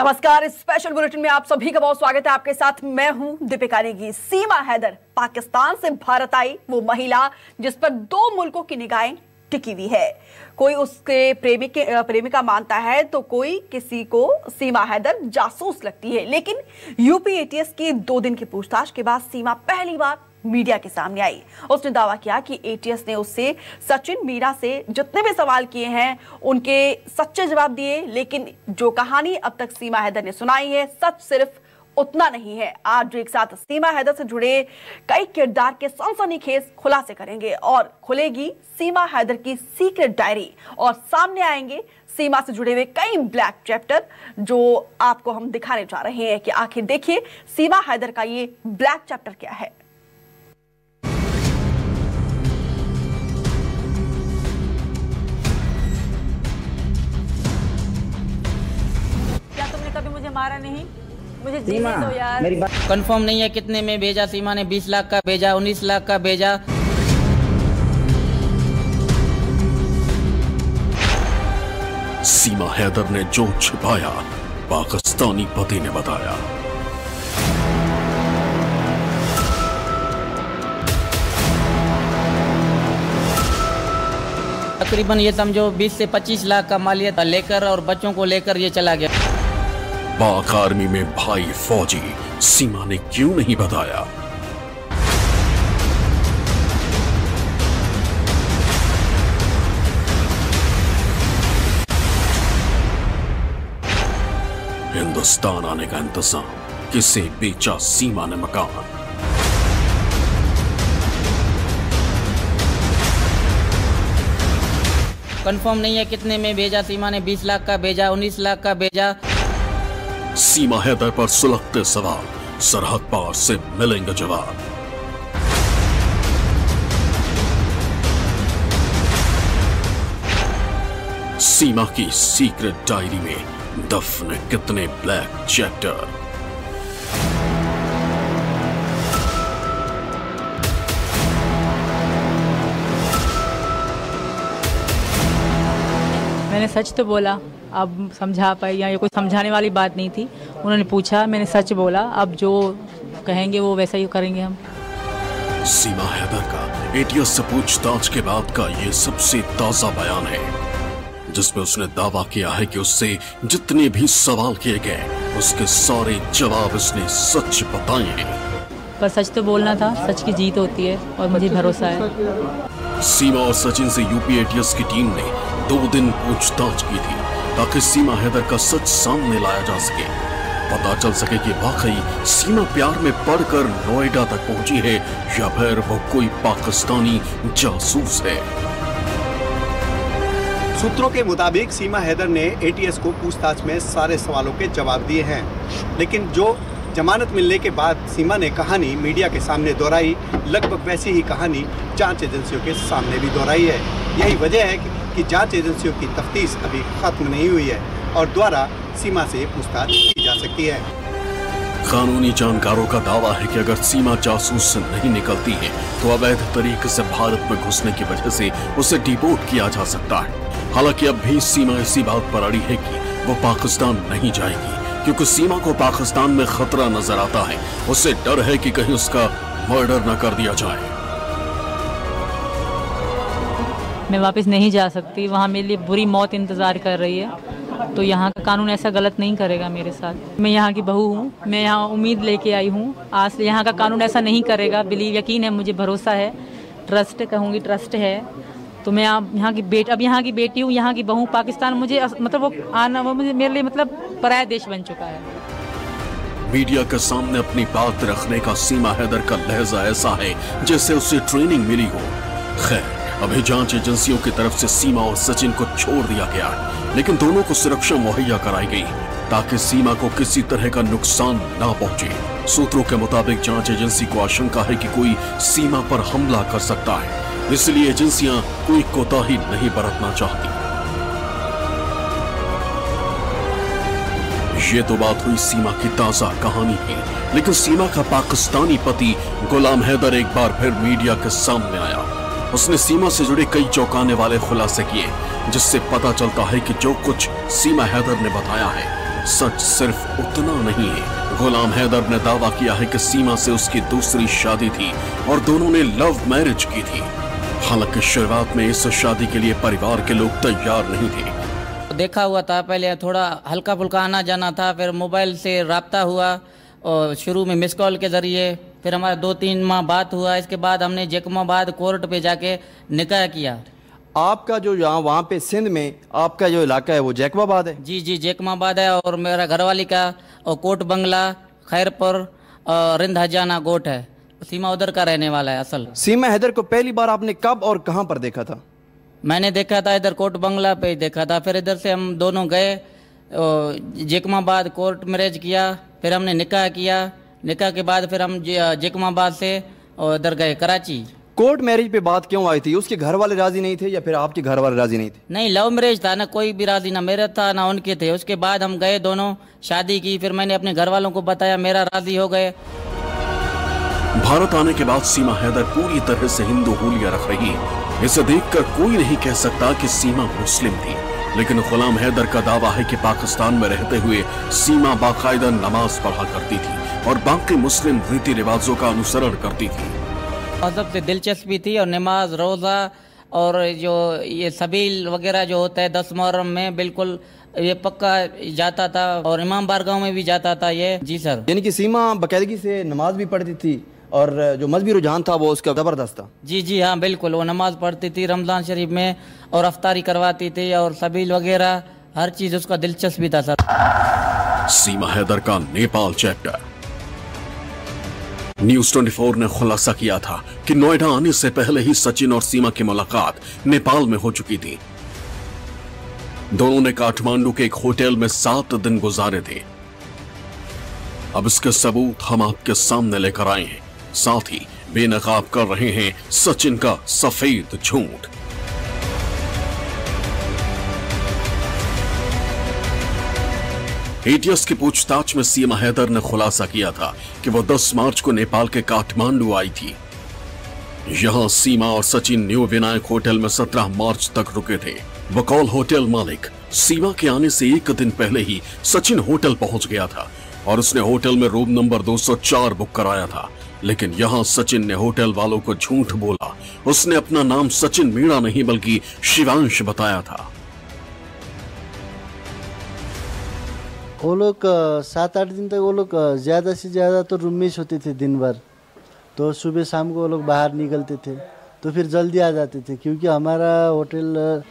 नमस्कार special bulletin में आप सभी का बहुत स्वागत है। आपके साथ मैं हूँ दीपिका नेगी। सीमा हैदर, पाकिस्तान से भारत आई वो महिला जिस पर दो मुल्कों की निगाहें टिकी हुई है। कोई उसके प्रेमी के प्रेमिका मानता है तो कोई किसी को सीमा हैदर जासूस लगती है। लेकिन यूपी एटीएस की दो दिन की पूछताछ के बाद सीमा पहली बार मीडिया के सामने आई। उसने दावा किया कि एटीएस ने उससे सचिन मीरा से जितने भी सवाल किए हैं, उनके सच्चे जवाब दिए, लेकिन जो कहानी अब तक सीमा हैदर ने सुनाई है, सच सिर्फ़ उतना नहीं है। आज जो एक साथ सीमा हैदर से जुड़े कई किरदार के सनसनीखेज खुलासे करेंगे और खुलेगी सीमा हैदर की सीक्रेट डायरी। और सामने आएँगे सीमा से जुड़े हुए कई ब्लैक चैप्टर जो आपको हम दिखाने जा रहे हैं कि आखिर देखिए, सीमा हैदर का ये ब्लैक चैप्टर क्या है। तुमने कभी मुझे मारा नहीं। मुझे जीने सीमा दो यार। मेरी बात कंफर्म नहीं है कितने में भेजा सीमा ने 20 लाख का भेजा 19 लाख का भेजा। सीमा हैदर ने जो छिपाया पाकिस्तानी पति ने बताया। तकरीबन ये समझो 20 से 25 लाख का मालियत लेकर और बच्चों को लेकर ये चला गया। पाक आर्मी में भाई फौजी सीमा ने क्यों नहीं बताया? हिंदुस्तान आने का इंतज़ाम, किसे बेचा सीमा ने मकान? कंफर्म नहीं है कितने में भेजा, सीमा ने 20 लाख का भेजा 19 लाख का भेजा। सीमा हैदर पर सुलगते सवाल। सरहद पार से मिलेंगे जवाब। सीमा की सीक्रेट डायरी में दफन कितने ब्लैक चैप्टर? मैंने सच तो बोला। अब समझा पाई या ये कोई समझाने वाली बात नहीं थी। उन्होंने पूछा मैंने सच बोला अब जो कहेंगे वो वैसा ही करेंगे हम। सीमा हैदर का एटीएस से पूछताछ के बाद का ये सबसे ताज़ा बयान है जिसमें उसने दावा किया है कि उससे जितने भी सवाल किए गए उसके सारे जवाब उसने सच बताए हैं। पर सच तो बोलना था सच की जीत होती है और मुझे भरोसा है। सीमा और सचिन से यूपी एटीएस की टीम ने दो दिन पूछताछ की थी। ताकि सीमा हैदर का सच सामने लाया जा सके। पता चल सके कि वाकई सीमा प्यार में पड़कर नोएडा तक पहुँची है या फिर वो कोई पाकिस्तानी जासूस है। सूत्रों के मुताबिक सीमा हैदर ने एटीएस को पूछताछ में सारे सवालों के जवाब दिए हैं। लेकिन जो जमानत मिलने के बाद सीमा ने कहानी मीडिया के सामने दोहराई लगभग वैसी ही कहानी जाँच एजेंसियों के सामने भी दोहराई है। यही वजह है कि, कि जाँच एजेंसियों की तफ्तीश अभी खत्म नहीं हुई है और द्वारा सीमा से पूछताछ की जा सकती है। कानूनी जानकारों का दावा है कि अगर सीमा जासूस से नहीं निकलती है तो अवैध तरीके से भारत में घुसने की वजह से उसे डिपोर्ट किया जा सकता है। हालाँकि अब भी सीमा इसी बात पर अड़ी है कि वो पाकिस्तान नहीं जाएगी, क्योंकि सीमा को पाकिस्तान में खतरा नज़र आता है। उसे डर है कि कहीं उसका मर्डर न कर दिया जाए। मैं वापस नहीं जा सकती। वहाँ मेरे लिए बुरी मौत इंतज़ार कर रही है। तो यहाँ का कानून ऐसा गलत नहीं करेगा मेरे साथ। मैं यहाँ की बहू हूँ। मैं यहाँ उम्मीद लेके आई हूँ। आज यहाँ का कानून ऐसा नहीं करेगा। बिलीव यकीन है, मुझे भरोसा है। ट्रस्ट, कहूँगी ट्रस्ट है। तो मैं आप यहाँ की बेट, अब यहाँ की बेटी हूँ, यहाँ की बहू पाकिस्तान मुझे मतलब वो आना, वो मुझे, मेरे लिए मतलब पराया देश बन चुका है। मीडिया के सामने अपनी बात रखने का सीमा हैदर का लहजा ऐसा है, जैसे उसे ट्रेनिंग मिली हो। खैर। अभी जाँच एजेंसियों की तरफ़ से सीमा और सचिन को छोड़ दिया गया, लेकिन दोनों को सुरक्षा मुहैया कराई गई, ताकि सीमा को किसी तरह का नुकसान ना पहुँचे। सूत्रों के मुताबिक जाँच एजेंसी को आशंका है कि कोई सीमा पर हमला कर सकता है, इसलिए एजेंसियाँ कोई कोताही नहीं बरतना चाहती। ये तो बात हुई सीमा की ताज़ा कहानी की, लेकिन सीमा का पाकिस्तानी पति गुलाम हैदर एक बार फिर मीडिया के सामने आया। उसने सीमा से जुड़े कई चौंकाने वाले खुलासे किए, जिससे पता चलता है कि जो कुछ सीमा हैदर ने बताया है, सच सिर्फ़ उतना नहीं है। गुलाम हैदर ने दावा किया है कि सीमा से उसकी दूसरी शादी थी और दोनों ने लव मैरिज की थी। हालाँकि शुरुआत में इस शादी के लिए परिवार के लोग तैयार नहीं थे। देखा हुआ था, पहले थोड़ा हल्का फुल्का आना जाना था, फिर मोबाइल से रबता हुआ और शुरू में मिस कॉल के ज़रिए फिर हमारा दो तीन माह बात हुआ इसके बाद हमने जकमाबाद कोर्ट पे जाके निकाह किया। आपका जो यहाँ वहाँ पे सिंध में आपका जो इलाका है वो जैकमाबाद है? जी जी जैकमाबाद है और मेरा घरवाली का और कोट बंगला खैरपुर रिंद हजाना गोट है। सीमा उधर का रहने वाला है असल। सीमा हैदर को पहली बार आपने कब और कहाँ पर देखा था? मैंने देखा था इधर कोट बंगला पे देखा था। फिर इधर से हम दोनों गए जैकमाबाद कोर्ट मैरिज किया फिर हमने निकाह किया निकाह के बाद फिर हम जकमाबाद से और इधर गए कराची। कोर्ट मैरिज पे बात क्यों आई थी? उसके घर वाले राज़ी नहीं थे या फिर आपके घर वाले राज़ी नहीं थे? नहीं लव मैरिज था ना कोई भी राज़ी ना मेरा था ना उनके थे। उसके बाद हम गए दोनों शादी की फिर मैंने अपने घर वालों को बताया मेरा राज़ी हो गए। भारत आने के बाद सीमा हैदर पूरी तरह से हिंदू होलिया रख रही। है इसे देखकर कोई नहीं कह सकता कि सीमा मुस्लिम थी। लेकिन गुलाम हैदर का दावा है कि पाकिस्तान में रहते हुए सीमा बाकायदा नमाज़ पढ़ा करती थी और बाकी मुस्लिम रीति रिवाजों का अनुसरण करती थी। मज़हब से दिलचस्पी थी और नमाज़ रोज़ा और जो ये सबील वगैरह जो होता है दस मुहर्रम में बिल्कुल ये पक्का जाता था और इमाम बारगांव में भी जाता था ये। जी सर। यानी कि सीमा बाकायदगी से नमाज़ भी पढ़ती थी और जो मजहबी रुझान था वो उसका ज़बरदस्त था। जी जी हाँ बिल्कुल। वो नमाज़ पढ़ती थी रमज़ान शरीफ में और अफ्तारी करवाती थी और सबील वगैरह हर चीज़ उसका दिलचस्पी था सर। सीमा हैदर का नेपाल चैप्टर। न्यूज़ 24 ने खुलासा किया था कि नोएडा आने से पहले ही सचिन और सीमा की मुलाकात नेपाल में हो चुकी थी। दोनों ने काठमांडू के एक होटल में सात दिन गुजारे थे। अब इसके सबूत हम आपके सामने लेकर आए हैं। साथ ही बेनकाब कर रहे हैं सचिन का सफ़ेद झूठ। एटीएस की पूछताछ में सीमा हैदर ने खुलासा किया था कि वह 10 मार्च को नेपाल के काठमांडू आई थी। यहाँ सीमा और सचिन न्यू विनायक होटल में 17 मार्च तक रुके थे। बकौल होटल मालिक सीमा के आने से एक दिन पहले ही सचिन होटल पहुँच गया था। और उसने होटल में रूम नंबर 204 बुक कराया था। लेकिन यहाँ सचिन ने होटल वालों को झूठ बोला। उसने अपना नाम सचिन मीणा नहीं, बल्कि शिवांश बताया था। वो लोग सात आठ दिन तक वो लोग ज़्यादा से ज़्यादा तो रूम में ही सोते थे दिन भर तो सुबह शाम को वो लोग बाहर निकलते थे। तो फिर जल्दी आ जाते थे, क्योंकि हमारा होटल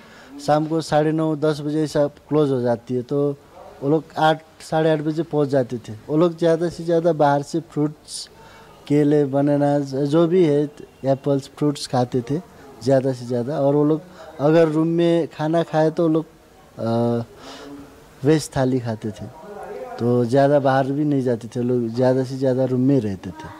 शाम को साढ़े नौ, दस बजे ऐसा क्लोज हो जाती है। तो वो लोग आठ, साढ़े आठ बजे पहुँच जाते थे। वो लोग ज़्यादा से ज़्यादा बाहर से फ्रूट्स केले बनाना जो भी है एप्पल्स फ्रूट्स खाते थे, ज़्यादा से ज़्यादा। और वो लोग अगर रूम में खाना खाए तो वो लोग वेज थाली खाते थे। तो ज़्यादा बाहर भी नहीं जाते थे, लोग ज़्यादा से ज़्यादा रूम में रहते थे।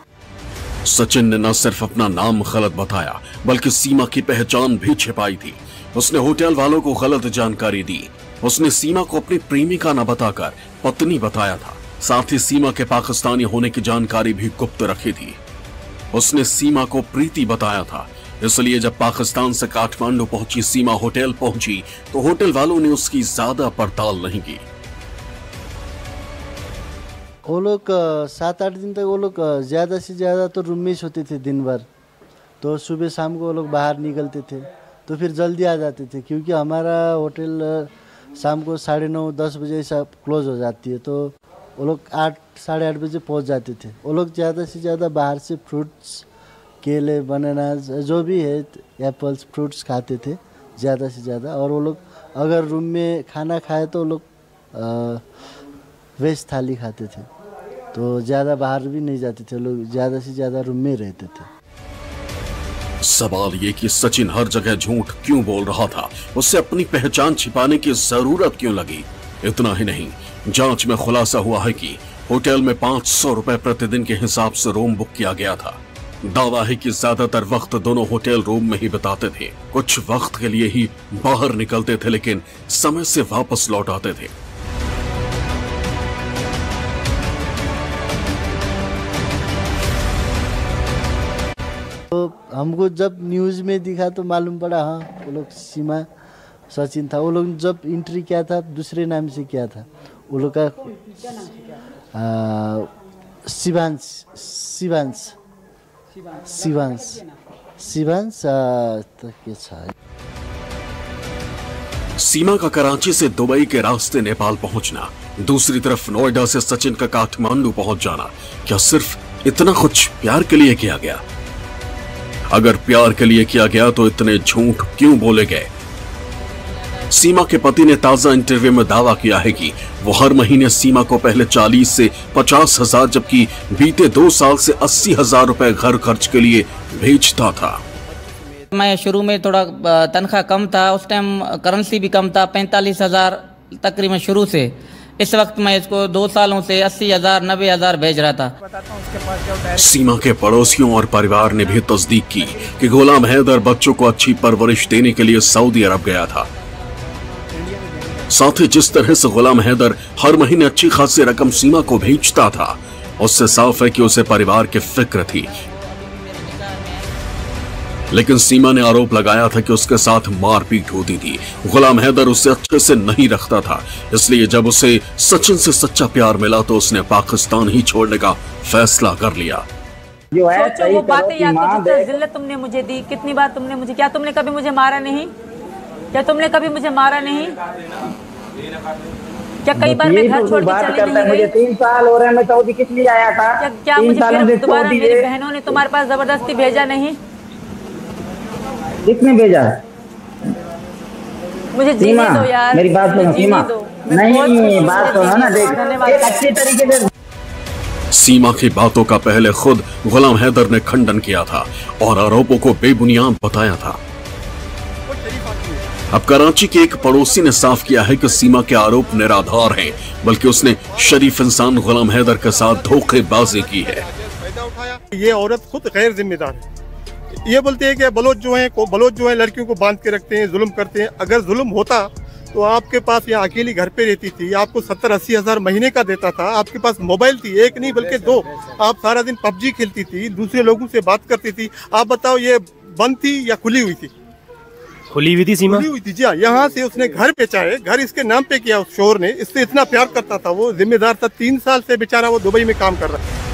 सचिन ने न सिर्फ़ अपना नाम गलत बताया, बल्कि सीमा की पहचान भी छिपाई थी। उसने होटल वालों को गलत जानकारी दी। उसने सीमा को अपनी प्रेमिका न बताकर पत्नी बताया था। साथ ही सीमा के पाकिस्तानी होने की जानकारी भी गुप्त रखी थी। उसने सीमा को प्रीति बताया था। इसलिए जब पाकिस्तान से काठमांडू पहुँची, सीमा होटल पहुँची तो होटल वालों ने उसकी ज़्यादा पड़ताल नहीं की। वो लोग सात आठ दिन तक वो लोग ज़्यादा से ज़्यादा तो रूम में ही सोते थे दिन भर तो सुबह शाम को वो लोग बाहर निकलते थे। तो फिर जल्दी आ जाते थे, क्योंकि हमारा होटल शाम को साढ़े नौ, दस बजे ऐसा क्लोज हो जाती है तो वो लोग आठ, साढ़े आठ बजे पहुँच जाते थे। वो लोग ज़्यादा से ज़्यादा बाहर से फ्रूट्स केले बनाना जो भी है एप्पल्स फ्रूट्स खाते थे, ज़्यादा से ज़्यादा। और वो लोग अगर रूम में खाना खाए तो वो लोग वेज थाली खाते थे। तो ज़्यादा बाहर भी नहीं जाते थे लोग ज़्यादा से ज़्यादा रूम में रहते थे। सवाल ये कि सचिन हर जगह झूठ क्यों बोल रहा था? उससे अपनी पहचान छिपाने की ज़रूरत क्यों लगी? इतना ही नहीं, जाँच में खुलासा हुआ है कि होटल में पाँच सौ रुपए प्रतिदिन के हिसाब से रूम बुक किया गया था। दावा है कि ज़्यादातर वक्त दोनों होटल रूम में ही बिताते थे। कुछ वक्त के लिए ही बाहर निकलते थे, लेकिन समय से वापस लौट आते थे। हमको जब न्यूज़ में दिखा तो मालूम पड़ा हाँ वो लोग सीमा सचिन था, वो लोग जब एंट्री किया था, दूसरे नाम से किया था, वो लोग का शिवांश शिवांश शिवांश शिवांश त के छ सीमा का कराची से दुबई के रास्ते नेपाल पहुँचना, दूसरी तरफ़ नोएडा से सचिन का काठमांडू पहुँच जाना, क्या सिर्फ़ इतना कुछ प्यार के लिए किया गया? अगर प्यार के लिए किया गया तो इतने झूठ क्यों बोले गए? सीमा के पति ने ताज़ा इंटरव्यू में दावा किया है कि वो हर महीने सीमा को पहले 40 से पचास हज़ार जबकि बीते दो साल से अस्सी हज़ार रुपए घर खर्च के लिए भेजता था। मैं शुरू में थोड़ा तनख्वाह कम था, उस टाइम करेंसी भी कम था, पैंतालीस हज़ार तकरीबन शुरू से। इस वक्त मैं इसको दो सालों से अस्सी हज़ार नब्बे हज़ार भेज रहा था। सीमा के पड़ोसियों और परिवार ने भी तस्दीक की कि गुलाम हैदर बच्चों को अच्छी परवरिश देने के लिए सऊदी अरब गया था। साथ ही जिस तरह से गुलाम हैदर हर महीने अच्छी खासी रकम सीमा को भेजता था उससे साफ़ है कि उसे परिवार की फ़िक्र थी लेकिन सीमा ने आरोप लगाया था कि उसके साथ मारपीट होती थी। गुलाम हैदर उसे अच्छे से नहीं रखता था। इसलिए जब उसे सचिन से सच्चा प्यार मिला तो उसने पाकिस्तान ही छोड़ने का फैसला कर लिया। जो है सोचो वो बातें याद करो जितना तुमने मुझे दी कितनी बार तुमने मुझे क्या तुमने कभी मुझे मारा नहीं? क्या तुमने कभी मुझे मारा नहीं? क्या कई बार मैं घर तो छोड़ के चली नहीं मुझे तीन साल हो रहे हैं मैं सऊदी किस लिए आया था? क्या क्या मुझे दोबारा मेरी बहनों ने तुम्हारे पास ज़बरदस्ती भेजा नहीं? किसने भेजा? मुझे जीने दो यार। मेरी बात सुनो सीमा नहीं बात सुनो ना देख एक अच्छी तरीके से सीमा की बातों का पहले खुद गुलाम हैदर ने खंडन किया था और आरोपों को बेबुनियाद बताया था। अब कराची के एक पड़ोसी ने साफ़ किया है कि सीमा के आरोप निराधार हैं बल्कि उसने शरीफ इंसान गुलाम हैदर के साथ धोखेबाजी की है। ये औरत खुद गैर जिम्मेदार है। ये बोलते हैं कि बलोच जो हैं को बलोच जो हैं लड़कियों को बाँध के रखते हैं जुल्म करते हैं। अगर जुल्म होता तो आपके पास यहाँ अकेली घर पे रहती थी। आपको सत्तर अस्सी हज़ार महीने का देता था। आपके पास मोबाइल थी एक नहीं बल्कि दो। आप सारा दिन पबजी खेलती थी दूसरे लोगों से बात करती थी। आप बताओ ये बंद थी या खुली हुई थी? खुली हुई थी सीमा? खुली हुई थी जी हाँ। यहाँ से उसने घर बेचा है घर इसके नाम पे किया उस शोर ने। इससे इतना प्यार करता था वो जिम्मेदार था। तीन साल से बेचारा वो दुबई में काम कर रहा है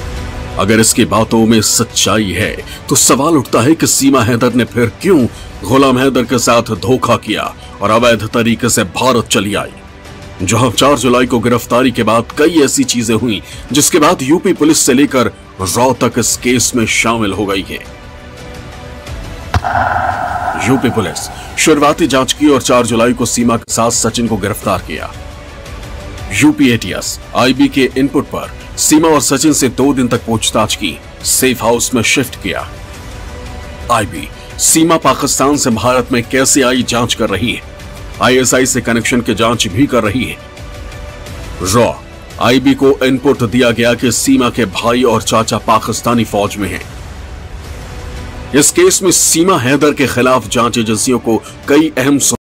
अगर इसकी बातों में सच्चाई है तो सवाल उठता है कि सीमा हैदर ने फिर क्यों गुलाम हैदर के साथ धोखा किया और अवैध तरीके से भारत चली आई। जहाँ 4 जुलाई को गिरफ्तारी के बाद कई ऐसी चीज़ें हुई, जिसके बाद यूपी पुलिस से लेकर रॉ तक इस केस में शामिल हो गई है। यूपी पुलिस, शुरुआती जाँच की और 4 जुलाई को सीमा के साथ सचिन को गिरफ़्तार किया। यूपी एटीएस आईबी के इनपुट पर सीमा और सचिन से दो दिन तक पूछताछ की सेफ़ हाउस में शिफ्ट किया। आईबी सीमा पाकिस्तान से भारत में कैसे आई जाँच कर रही है? आईएसआई से कनेक्शन की जाँच भी कर रही है। रॉ आईबी को इनपुट दिया गया कि सीमा के भाई और चाचा पाकिस्तानी फौज में हैं। इस केस में सीमा हैदर के खिलाफ जाँच एजेंसियों को कई अहम